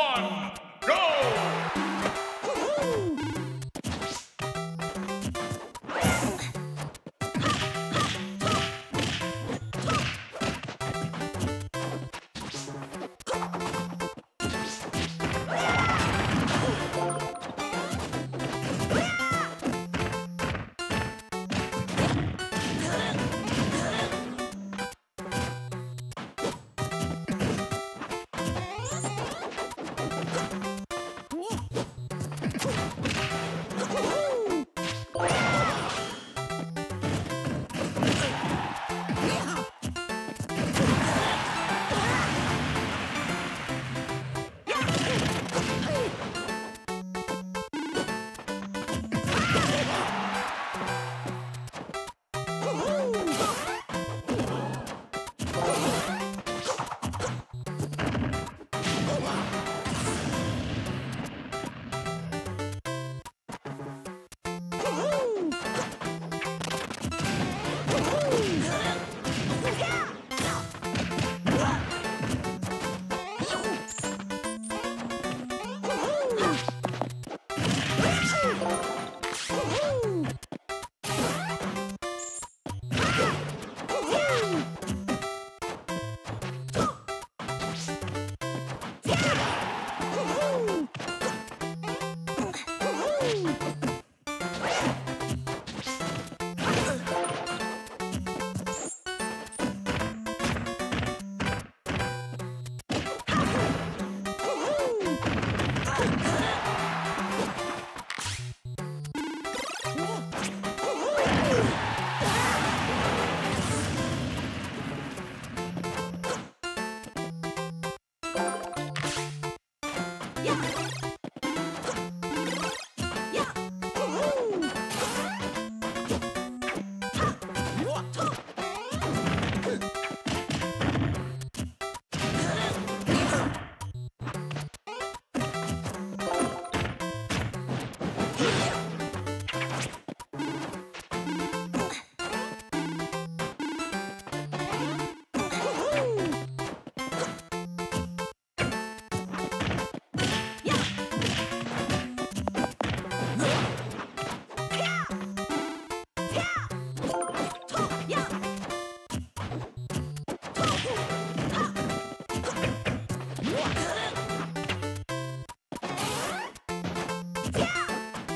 one, go!